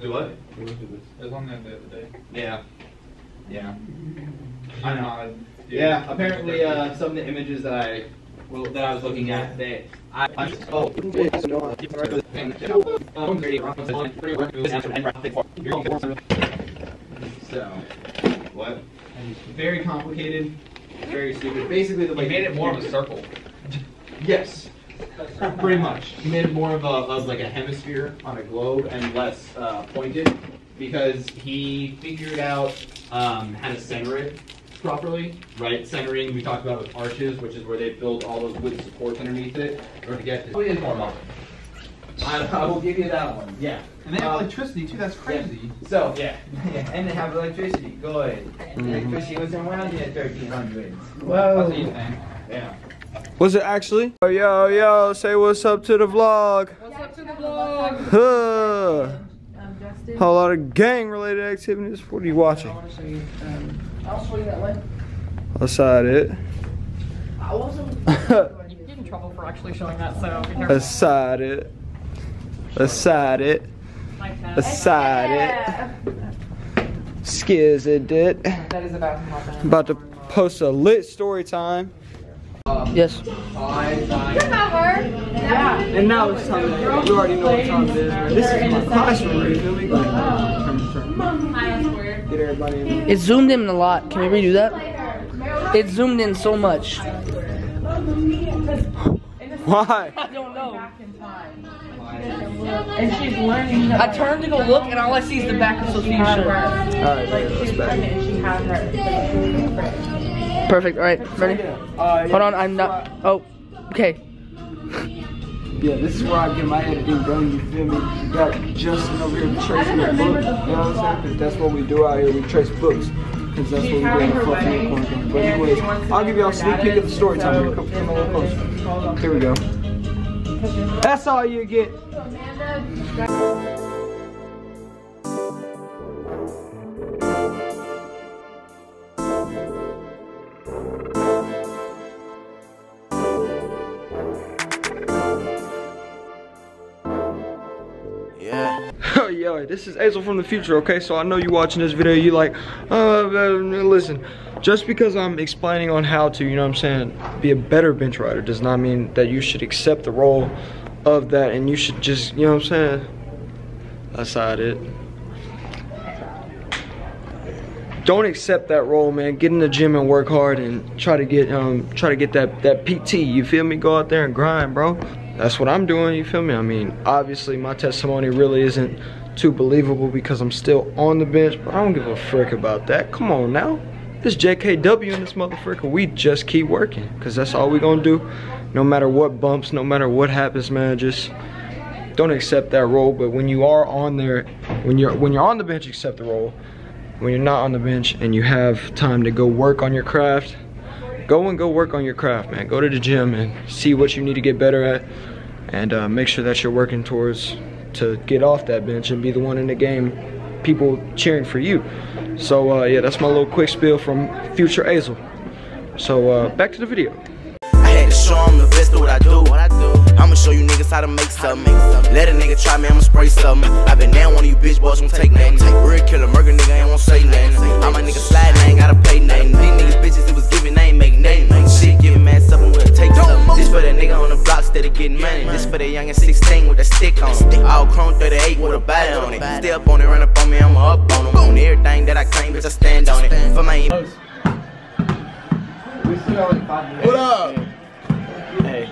Do what? We looked this. Was on the other day. Yeah. Yeah. I know. Yeah. Apparently, uh, some of the images that I well, that I was looking at today. I, I oh, it's not. So, what? Very complicated, very stupid. Basically, the way you made it more of a circle. Yes. Pretty much. He made it more of a of like a hemisphere on a globe and less uh, pointed because he figured out um, how to center it properly. Right, centering we talked about with arches, which is where they build all those wood supports underneath it, or to get. Probably is more modern. I, I will give you that one. Yeah. And they have Um, electricity too, that's crazy. So Yeah, yeah, and they have electricity. Good. Electricity wasn't around in the 1300s. What do you think? yeah. Was it actually? Oh, yo, yo, say what's up to the vlog. What's up to the vlog? Huh. Justin. Whole lot of gang related activities. What are you watching? want to show you. Um, I'll show you that way. Aside it. I wasn't. Get in trouble for actually showing that, so be careful. Aside it. Aside it. Like that. Aside it. Skiz it did. That is about to happen. About to post a lit story time. Um, yes. Yeah. And now it's time. You already know what time it is. Man. This is my classroom. You feel me? Turn, turn. Get everybody in. It zoomed in a lot. Can we redo that? It zoomed in so much. Why? I don't know. And she's learning. I turned to go look, and all I see is the back of Sophia's shirt. Alright, Like man, she's that's pregnant and she had her. Perfect. All right, ready? Hold on. I'm not. Oh, okay. Yeah, this is where I get my editing done, you feel me? You Got Justin over here tracing the book, you know what I'm saying? Because that's what we do out here, we trace books. Because that's what we do in the fucking quarantine. But anyways, I'll give y'all a sneak peek of the story time. Here, come, come a little closer. Here we go. That's all you get. Yo, this is Azel from the future, okay? So I know you watching this video, you like, uh, listen, just because I'm explaining on how to, you know what I'm saying, be a better bench rider does not mean that you should accept the role of that and you should just, you know what I'm saying, aside it. Don't accept that role, man. Get in the gym and work hard and try to get um try to get that that PT. You feel me? Go out there and grind, bro. That's what I'm doing. You feel me? I mean, obviously my testimony really isn't too believable because I'm still on the bench, but I don't give a frick about that. Come on now. This JKW in this motherfucker, we just keep working because that's all we gonna do. No matter what bumps, no matter what happens, man, just don't accept that role. But when you are on there, when you're when you're on the bench, accept the role. When you're not on the bench and you have time to go work on your craft, go and go work on your craft, man. Go to the gym and see what you need to get better at, and uh, make sure that you're working towards to get off that bench and be the one in the game, people cheering for you. So uh, yeah, that's my little quick spiel from Future Azel. So uh, back to the video. I the best what I do. What I do. I'ma show you niggas how to make something. Let a nigga try me, I'ma spray something. I been down one of you bitch boys won't take nothing. Real killer, murder nigga ain't won't say nothing. All my niggas sliding, ain't gotta pay nothing. These niggas bitches, it was giving, ain't make nothing. Shit, giving man something, we'll take something. This for the nigga on the block, instead of getting money. This for the young and 16 with a stick on it. All chrome 38 with a bite on it. Stay up on it, run up on me, I'ma up on them. On everything that I claim, bitch, I stand on it. For my What up? Hey,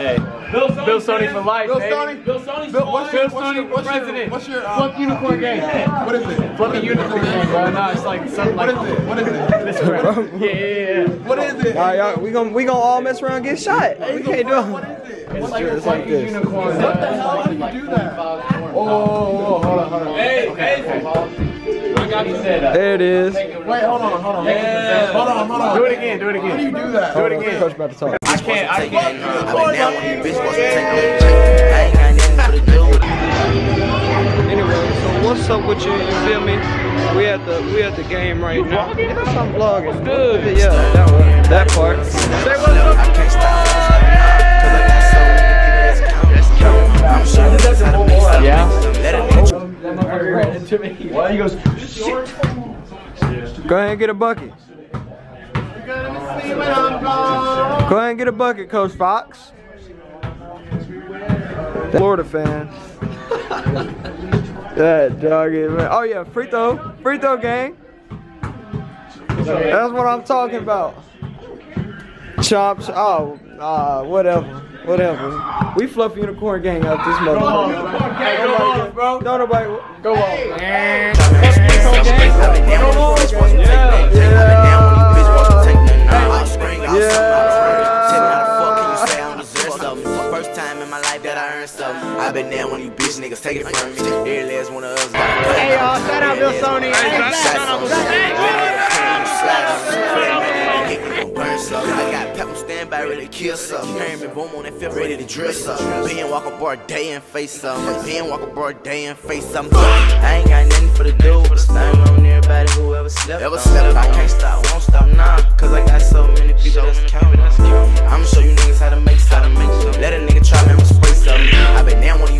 hey. Bill Sony, Bill Sony for life, Bill baby. Sony? Bill Sony's Bill, for what's Bill your, what's Sony your, for what's your, president. what's your, uh, Flip unicorn game. What is it? Flip a unicorn game, bro. No, it's like something What like is it? What is it? this crap. Yeah, yeah, yeah. What is it? All right, y'all, we gonna we gonna all mess around and get shot. We can't do What it. is it? It's like, It's like like this. unicorn. What the hell? How do you do that? Oh, hold on, hold on. Hey, hey. I got he said that. There it is. Wait, hold on, hold on. Yeah. Hold on, hold on. Do it again, do it again. How do you do that? Do it again. Coach about to talk. I can't, I can't. I been down one of you bitch boys won't take nothing. I ain't got nothing for the do. Anyway, so what's up with you? You feel me? We at the we at the game right now. Yes, I'm vlogging. Good. Yeah, that one, that part. Say what's up. I can't stop. Cause I got so many people that's counting. I'm sure that's how to make something. Yeah. Let a nigga That motherfucker ran into me. Why he goes, Go ahead and get a bucket. Go ahead and get a bucket, Coach Fox. Florida fans. that dog is, man. Oh yeah, free throw. Free throw gang. That's what I'm talking about. Chops. Oh, uh, whatever. Whatever. We fluffy unicorn gang out this motherfucker. Hey, go on, bro. Don't nobody go on. First out Bill Sony. I got pep on standby, ready to kill something. Herman boom on that fifth, ready to drill something. Being walk a bar day and face something. Being walk a bar day and face something. I ain't got nothing for the do, but stung on everybody who ever slept. Ever slept. I can't stop, won't stop now. Cause I got so many people that's counting. I'ma show you niggas how to make something. Let a nigga try me, I'ma spray something. I bet now one of you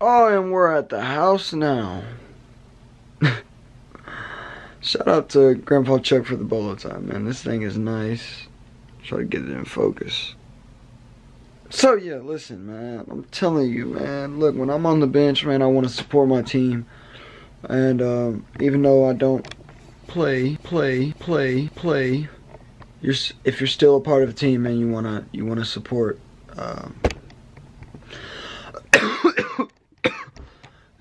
Oh, and we're at the house now. Shout out to Grandpa Chuck for the bolo time, man. This thing is nice. Try to get it in focus. So yeah, listen, man. I'm telling you, man. Look, when I'm on the bench, man, I want to support my team. And um, even though I don't play, play, play, play, you're if you're still a part of a team, man, you wanna you wanna support. Um,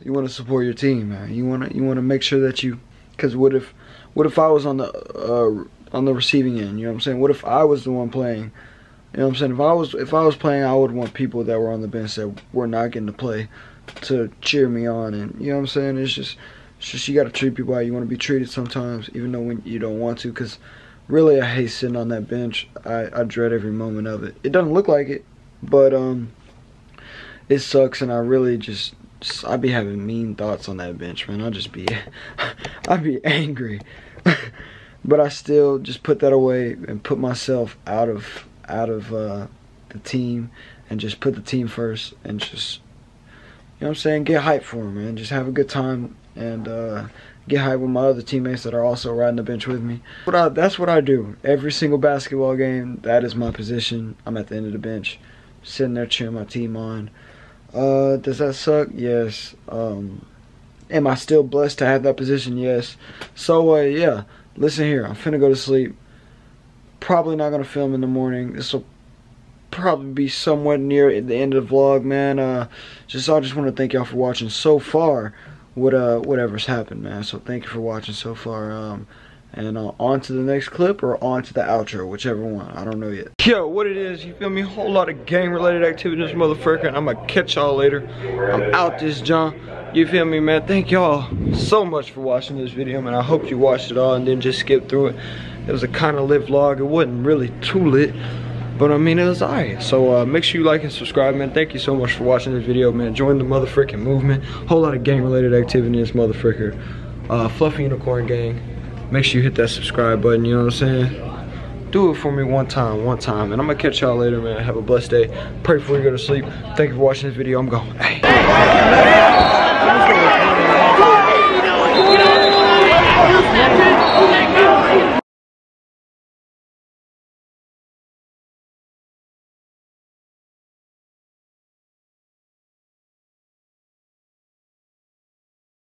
you want to support your team, man. You want to you want to make sure that you, because what if, what if I was on the uh, on the receiving end? You know what I'm saying? What if I was the one playing? You know what I'm saying? If I was if I was playing, I would want people that were on the bench that were not getting to play to cheer me on, and you know what I'm saying? It's just, it's just you got to treat people how you want to be treated sometimes, even though when you don't want to, because really I hate sitting on that bench. I I dread every moment of it. It doesn't look like it, but um, it sucks, and I really just I'd be having mean thoughts on that bench, man. I'd just be, I'd be angry. but I still just put that away and put myself out of out of uh, the team and just put the team first and just, you know what I'm saying, get hype for them, man. Just have a good time and uh, get hype with my other teammates that are also riding the bench with me. But I, that's what I do. Every single basketball game, that is my position. I'm at the end of the bench, sitting there cheering my team on. Uh, does that suck? Yes. Um, am I still blessed to have that position? Yes. So, uh, yeah. Listen here. I'm finna go to sleep. Probably not gonna film in the morning. This will probably be somewhat near the end of the vlog, man. Uh, just I just want to thank y'all for watching so far. What uh, whatever's happened, man. So thank you for watching so far. Um, and uh, on to the next clip or on to the outro, whichever one. I don't know yet. Yo, what it is, you feel me? Whole lot of gang related activity in this motherfucker, and I'm gonna catch y'all later. I'm out this John. You feel me, man? Thank y'all so much for watching this video, man. I hope you watched it all and then just skip through it. It was a kind of lit vlog. It wasn't really too lit, but I mean, it was alright. So uh, make sure you like and subscribe, man. Thank you so much for watching this video, man. Join the motherfucking movement. Whole lot of gang related activity in this motherfucker. Uh, Fluffy Unicorn Gang make sure you hit that subscribe button, you know what I'm saying? Do it for me one time, one time. And I'm gonna catch y'all later, man. Have a blessed day. Pray before you go to sleep. Thank you for watching this video. I'm going. Hey.